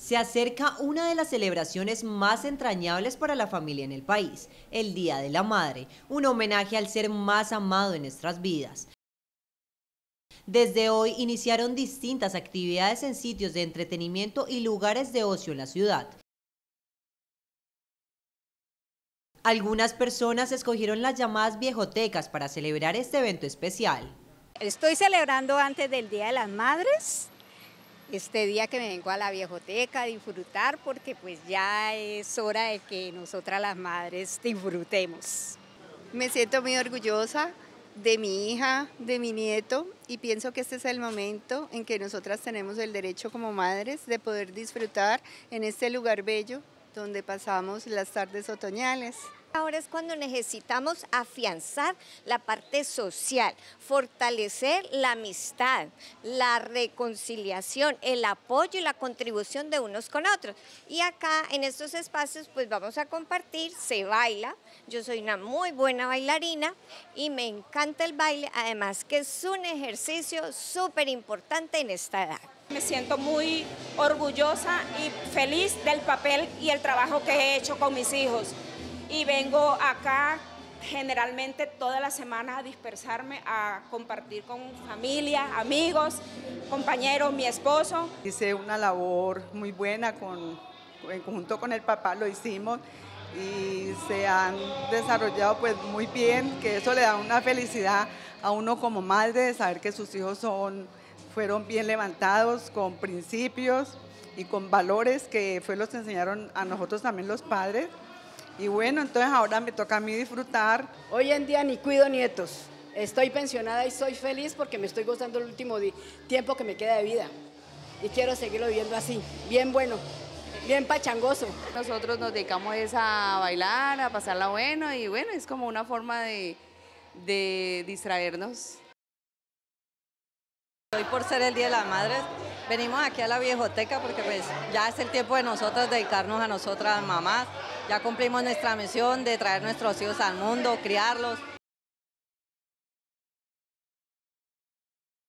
Se acerca una de las celebraciones más entrañables para la familia en el país, el Día de la Madre, un homenaje al ser más amado en nuestras vidas. Desde hoy iniciaron distintas actividades en sitios de entretenimiento y lugares de ocio en la ciudad. Algunas personas escogieron las llamadas viejotecas para celebrar este evento especial. Estoy celebrando antes del Día de las Madres, este día que me vengo a la viejoteca a disfrutar porque pues ya es hora de que nosotras las madres disfrutemos. Me siento muy orgullosa de mi hija, de mi nieto y pienso que este es el momento en que nosotras tenemos el derecho como madres de poder disfrutar en este lugar bello donde pasamos las tardes otoñales. Ahora es cuando necesitamos afianzar la parte social, fortalecer la amistad, la reconciliación, el apoyo y la contribución de unos con otros. Y acá en estos espacios pues vamos a compartir, se baila, yo soy una muy buena bailarina y me encanta el baile, además que es un ejercicio súper importante en esta edad. Me siento muy orgullosa y feliz del papel y el trabajo que he hecho con mis hijos y vengo acá generalmente toda la semana a dispersarme, a compartir con familia, amigos, compañeros, mi esposo. Hice una labor muy buena con, en conjunto con el papá, lo hicimos y se han desarrollado pues muy bien, que eso le da una felicidad a uno como madre de saber que sus hijos son, fueron bien levantados con principios y con valores que fue los que enseñaron a nosotros también los padres. Y bueno, entonces ahora me toca a mí disfrutar. Hoy en día ni cuido nietos. Estoy pensionada y soy feliz porque me estoy gozando el último tiempo que me queda de vida. Y quiero seguirlo viviendo así, bien bueno, bien pachangoso. Nosotros nos dedicamos a bailar, a pasarla bueno y bueno, es como una forma de, de distraernos. Hoy por ser el Día de las Madres, venimos aquí a la viejoteca porque pues ya es el tiempo de nosotros dedicarnos a nosotras mamás. Ya cumplimos nuestra misión de traer nuestros hijos al mundo, criarlos.